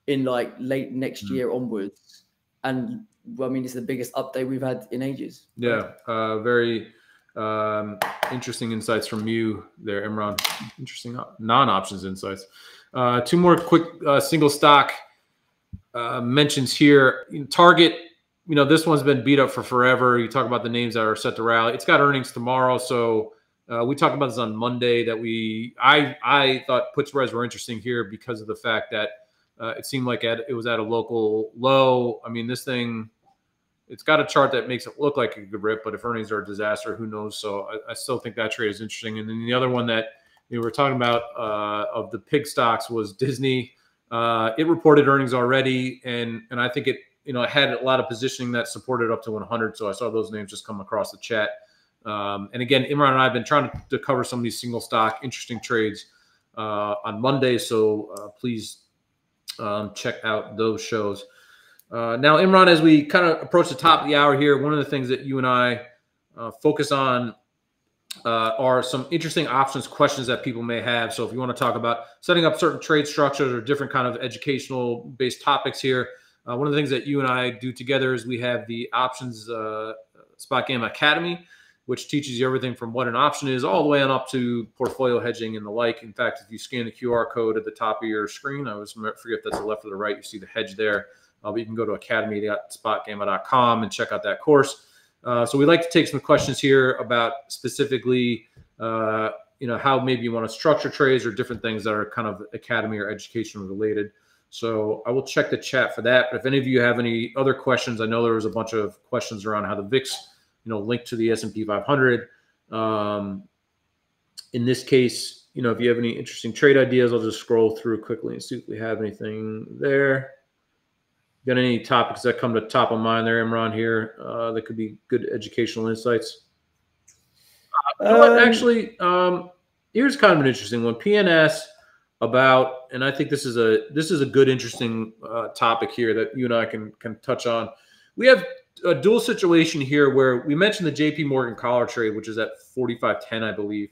in like late next mm. year onwards. And well, I mean, it's the biggest update we've had in ages. Yeah. Uh, very um, interesting insights from you there, Imran. Interesting non options insights. Uh, two more quick uh, single stock uh, mentions here. Target, you know, this one's been beat up for forever. You talk about the names that are set to rally. It's got earnings tomorrow, so uh, we talked about this on Monday. That we, I, I thought put spreads were interesting here because of the fact that uh, it seemed like at, it was at a local low. I mean, this thing, it's got a chart that makes it look like a good rip, but if earnings are a disaster, who knows? So I, I still think that trade is interesting. And then the other one that we were talking about uh, of the pig stocks was Disney. Uh, it reported earnings already, and and I think it you know, had a lot of positioning that supported up to 100. So I saw those names just come across the chat. Um, and again, Imran and I have been trying to, to, cover some of these single stock interesting trades uh, on Monday. So uh, please um, check out those shows. Uh, now, Imran, as we kind of approach the top of the hour here, one of the things that you and I uh, focus on uh, are some interesting options questions that people may have. So if you want to talk about setting up certain trade structures or different kind of educational based topics here, uh, one of the things that you and I do together is we have the options uh, SpotGamma academy, which teaches you everything from what an option is all the way on up to portfolio hedging and the like. In fact, if you scan the QR code at the top of your screen, I always forget if that's the left or the right, you see the hedge there. Uh, but you can go to academy.spotgamma.com and check out that course. Uh, so we'd like to take some questions here about specifically, uh, you know, how maybe you want to structure trades or different things that are kind of academy or education related. So I will check the chat for that. But if any of you have any other questions, I know there was a bunch of questions around how the VIX, you know, linked to the S&P 500. Um, in this case, you know, if you have any interesting trade ideas, I'll just scroll through quickly and see if we have anything there. Got any topics that come to top of mind there, Imran? Here uh, that could be good educational insights. Uh, um, actually, um, here's kind of an interesting one. PNS about, and I think this is a this is a good, interesting uh, topic here that you and I can can touch on. We have a dual situation here where we mentioned the J.P. Morgan collar trade, which is at 45.10, I believe.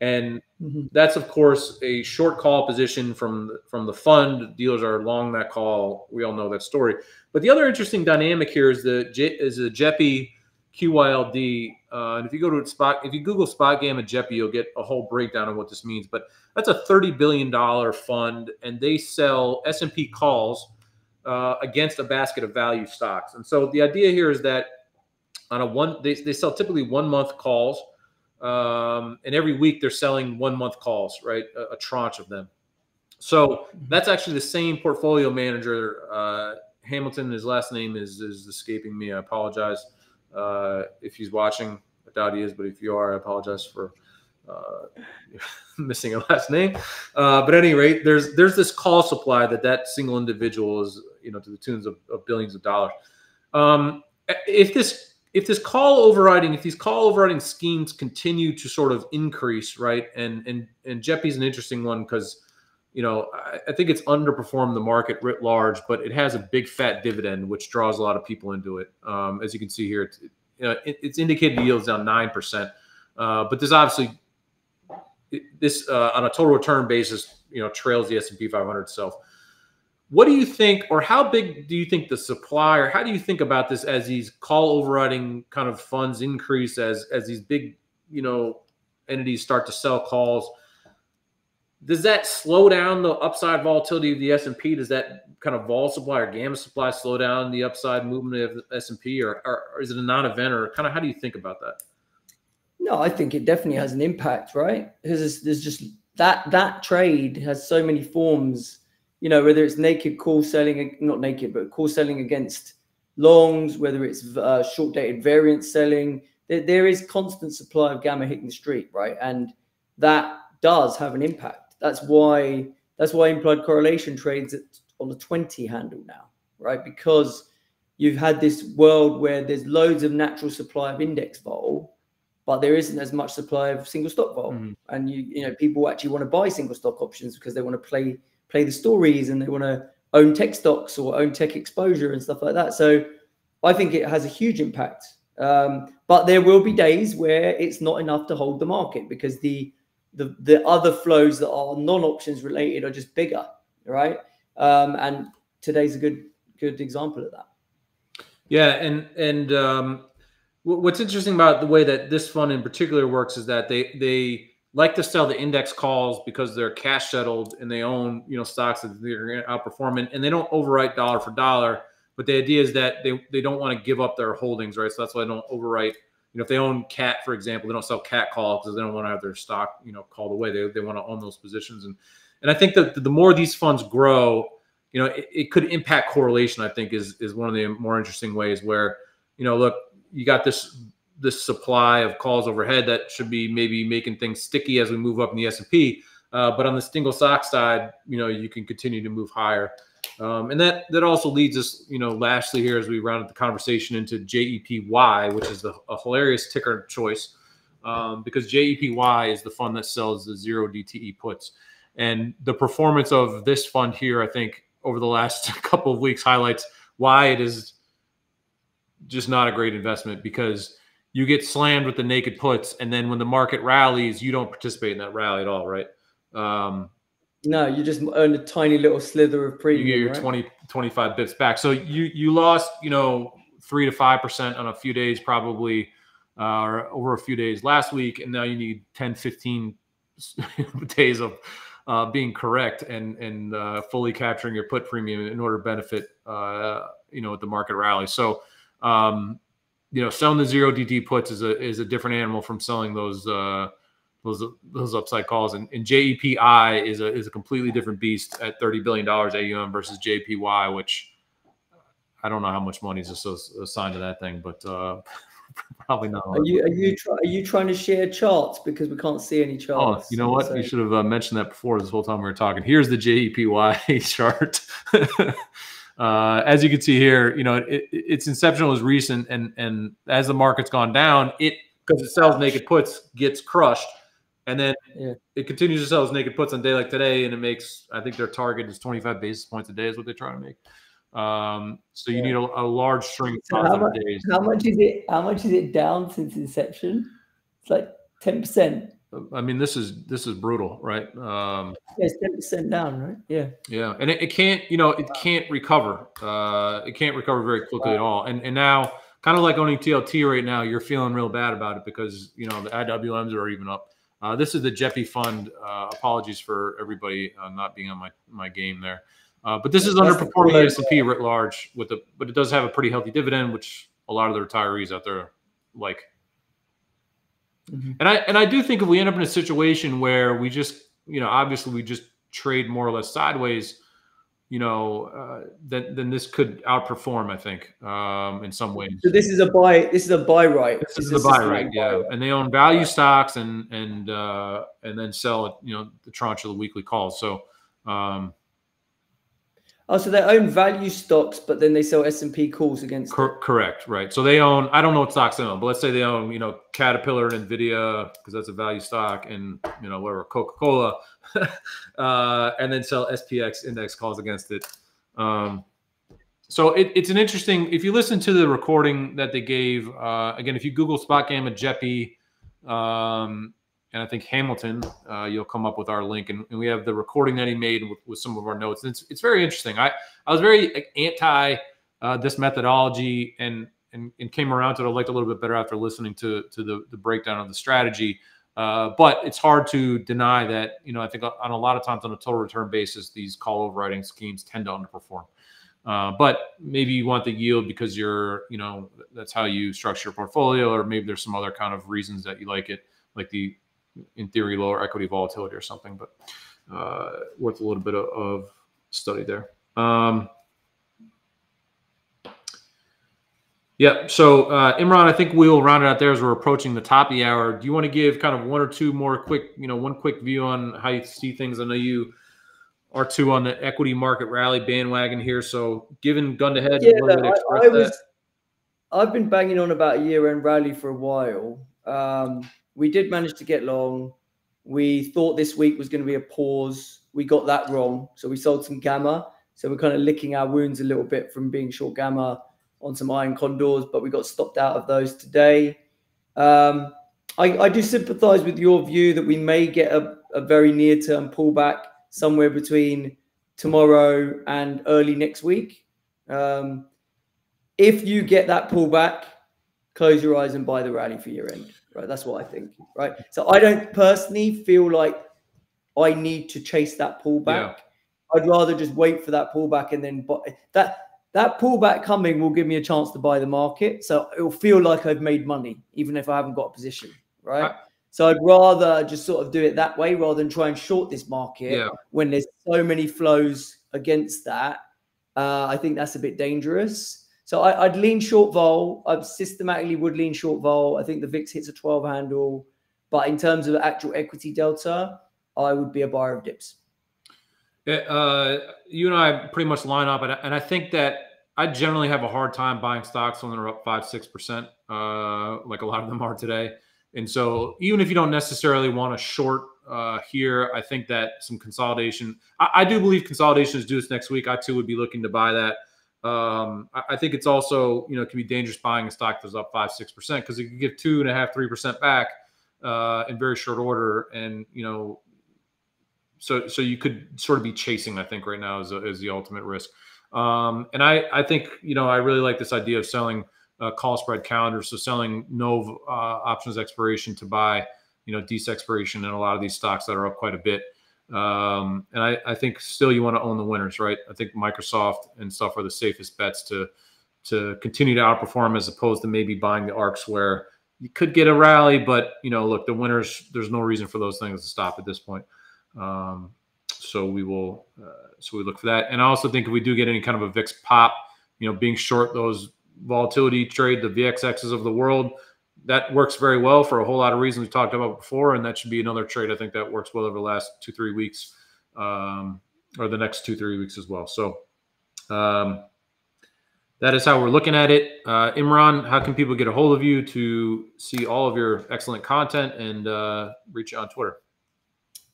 And mm-hmm. that's of course a short call position from from the fund. Dealers are long that call. We all know that story. But the other interesting dynamic here is the is the JEPI QYLD. Uh, and if you go to spot, if you Google SpotGamma JEPI, you'll get a whole breakdown of what this means. But that's a thirty billion dollar fund, and they sell S and P calls uh, against a basket of value stocks. And so the idea here is that on a one, they, they sell typically one month calls um, and every week they're selling one month calls, right? A, a, tranche of them. So mm-hmm. that's actually the same portfolio manager. Uh, Hamilton, his last name is is escaping me. I apologize uh, if he's watching. I doubt he is, but if you are, I apologize for uh, missing a last name. Uh, but at any rate, there's there's this call supply that that single individual is, you know, to the tunes of, of billions of dollars. Um, if this if this call overwriting, if these call overwriting schemes continue to sort of increase, right? And and and JEPI's an interesting one because you know I, I, think it's underperformed the market writ large, but it has a big fat dividend which draws a lot of people into it. Um, as you can see here, it's, it, it's indicated yields down nine percent, uh, but there's obviously this uh, on a total return basis, you know, trails the S and P 500 itself. What do you think, or how big do you think the supply, or how do you think about this as these call overwriting kind of funds increase, as as these big, you know, entities start to sell calls? Does that slow down the upside volatility of the S and P? Does that kind of vol supply or gamma supply slow down the upside movement of the S and P, or, or, is it a non-event, or kind of how do you think about that? No, I think it definitely has an impact, right? Because there's just that that trade has so many forms you know, whether it's naked call selling, not naked, but call selling against longs, whether it's uh, short dated variance selling, there, there is constant supply of gamma hitting the street, right? And that does have an impact. That's why that's why implied correlation trades on the 20 handle now, right? Because you've had this world where there's loads of natural supply of index vol, but there isn't as much supply of single stock vol. Mm. And you, you know, people actually want to buy single stock options because they want to play play the stories and they want to own tech stocks or own tech exposure and stuff like that. So I think it has a huge impact. Um, but there will be days where it's not enough to hold the market because the the, the other flows that are non-options related are just bigger, right? Um, and today's a good good example of that. Yeah, and and um, what's interesting about the way that this fund in particular works is that they they like to sell the index calls because they're cash settled and they own you know stocks that they're outperforming and, they don't overwrite dollar for dollar but the idea is that they, they don't want to give up their holdings right? So that's why they don't overwrite you know if they own cat for example they don't sell cat call because they don't want to have their stock you know called away. They, they want to own those positions. And and i think that the more these funds grow you know it, it could impact correlation i think is is one of the more interesting ways where you know look you got this this supply of calls overhead that should be maybe making things sticky as we move up in the S&P. Uh, but on the single stock side, you know, you can continue to move higher. Um, and that that also leads us, you know, lastly here as we round the conversation into JEPY, which is a hilarious ticker choice um, because JEPY is the fund that sells the zero DTE puts. And the performance of this fund here, I think, over the last couple of weeks highlights why it is just not a great investment because you get slammed with the naked puts, and then when the market rallies, you don't participate in that rally at all, right? Um, no, you just earn a tiny little slither of premium. You get your right? 20, 25 bips back. So you you lost, you know, three to five percent on a few days, probably, uh, or over a few days last week, and now you need 10, 15 days of uh, being correct and and uh, fully capturing your put premium in order to benefit, uh, you know, with the market rally. So, um, you know, selling the zero DT puts is a is a different animal from selling those uh, those those upside calls. And, and JEPI is a is a completely different beast at thirty billion dollars AUM versus JEPY, which I don't know how much money is assigned to that thing, but uh, probably not. Are you are you try, are you trying to share charts because we can't see any charts? Oh, you know what? So. You should have uh, mentioned that before this whole time we were talking. Here's the JEPY chart. uh, as you can see here, you know it, its inception was recent, and and as the market's gone down, it because it sells naked puts gets crushed, and then yeah. it continues to sell its naked puts on day like today, and it makes I think their target is 25 basis points a day is what they try to make. Um, so you yeah. need a, a, large string of so how much, days. How much is it? How much is it down since inception? It's like ten percent. I mean, this is this is brutal, right? Um, yeah, it's ten percent down, right? Yeah. Yeah, and it, it, can't, you know, it can't recover. Uh, it can't recover very quickly wow. at all. And and now, kind of like owning TLT right now, you're feeling real bad about it because you know the IWMs are even up. Uh, this is the JEPI fund. Uh, apologies for everybody uh, not being on my my game there. Uh, but this is underperforming the S&P writ large with the, but it does have a pretty healthy dividend, which a lot of the retirees out there like. Mm-hmm. And I and I do think if we end up in a situation where we just, you know, obviously we just trade more or less sideways, you know, uh, then then this could outperform. I think um, in some ways. So this is a buy. This is a buy right. This is, is a buy right. Yeah, and they own value right. stocks and and uh, and then sell you know the tranche of the weekly calls. So. Um, Oh, so they own value stocks, but then they sell S and P calls against. Cor- correct, right? So they own. I don't know what stocks they own, but let's say they own, you know, Caterpillar and Nvidia because that's a value stock, and you know, whatever Coca Cola, uh, and then sell SPX index calls against it. Um, so it, it's an interesting. If you listen to the recording that they gave, uh, again, if you Google SpotGamma JEPI, um, and I think Hamilton, uh, you'll come up with our link, and, and, we have the recording that he made with, with some of our notes. And it's it's very interesting. I I was very anti uh, this methodology, and, and and came around to it. I liked a little bit better after listening to to the the breakdown of the strategy. Uh, but it's hard to deny that you know I think on a lot of times on a total return basis, these call overwriting schemes tend to underperform. Uh, but maybe you want the yield because you're, you know, that's how you structure your portfolio, or maybe there's some other kind of reasons that you like it, like the in theory, lower equity volatility or something, but uh, worth a little bit of, of study there. Um, yeah. So uh, Imran, I think we'll round it out there as we're approaching the top of the hour. Do you want to give kind of one or two more quick, you know, one quick view on how you see things? I know you are two on the equity market rally bandwagon here. So given gun to head, yeah, I, I was, I've been banging on about a year end rally for a while. Um, we did manage to get long. We thought this week was going to be a pause. We got that wrong. So we sold some gamma. So we're kind of licking our wounds a little bit from being short gamma on some iron condors, but we got stopped out of those today. Um, I, I, do sympathize with your view that we may get a, a very near term pullback somewhere between tomorrow and early next week. Um, if you get that pullback, close your eyes and buy the rally for your end right? That's what I think, right? So I don't personally feel like I need to chase that pullback. Yeah. I'd rather just wait for that pullback and then buy that. That pullback coming will give me a chance to buy the market, so it'll feel like I've made money, even if I haven't got a position, right? I, so I'd rather just sort of do it that way rather than try and short this market yeah. when there's so many flows against that. Uh, I think that's a bit dangerous. So I, would lean short vol. I systematically would lean short vol. I think the VIX hits a 12 handle. But in terms of actual equity delta, I would be a buyer of dips. uh, you and I pretty much line up, and I, and I think that I generally have a hard time buying stocks when they're up five, six percent, uh, like a lot of them are today. And so, even if you don't necessarily want to short uh, here, I think that some consolidation. I, I, do believe consolidation is due this next week. I too would be looking to buy that. Um, I, I, think it's also you know it can be dangerous buying a stock that's up five, six percent because it can give two and a half, three percent back uh, in very short order, and you know, so so you could sort of be chasing. I think right now is, is the ultimate risk. Um, and I, I think, you know, I really like this idea of selling uh, call spread calendars. So selling no uh, options expiration to buy, you know, DC expiration in a lot of these stocks that are up quite a bit. Um, and I, I think still you want to own the winners, right? I think Microsoft and stuff are the safest bets to to continue to outperform as opposed to maybe buying the ARKs where you could get a rally, but you know, look, the winners, there's no reason for those things to stop at this point. Um, so we will, uh, so we look for that. And I also think if we do get any kind of a VIX pop, you know, being short those volatility trade, the VXXs of the world, that works very well for a whole lot of reasons we talked about before. And that should be another trade I think that works well over the last two, three weeks, um, or the next two, three weeks as well. So um, that is how we're looking at it. Uh, Imran, how can people get a hold of you to see all of your excellent content and uh, reach you on Twitter?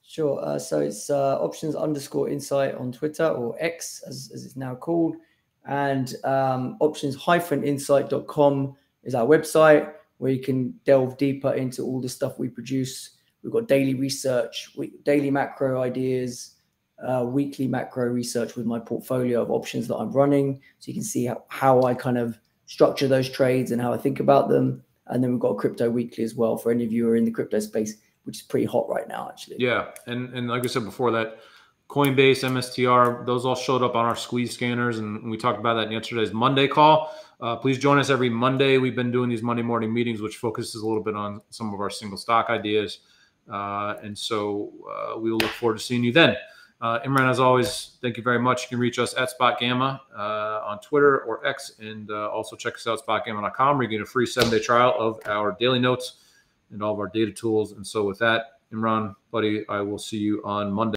Sure. Uh, so it's uh, options underscore insight on Twitter or X as, as it's now called. And um, options hyphen insight.com is our website where you can delve deeper into all the stuff we produce. We've got daily research, daily macro ideas, uh, weekly macro research with my portfolio of options that I'm running. So you can see how, how I kind of structure those trades and how I think about them. And then we've got crypto weekly as well for any of you who are in the crypto space which is pretty hot right now, actually. Yeah, and and like I said before, that Coinbase, MSTR, those all showed up on our squeeze scanners, and we talked about that in yesterday's Monday call. Uh, please join us every Monday. We've been doing these Monday morning meetings, which focuses a little bit on some of our single stock ideas, uh, and so uh, we will look forward to seeing you then. Uh, Imran, as always, thank you very much. You can reach us at SpotGamma uh, on Twitter or X, and uh, also check us out spotgamma.com where you get a free seven day trial of our daily notes and all of our data tools. And so with that, Imran, buddy, I will see you on Monday.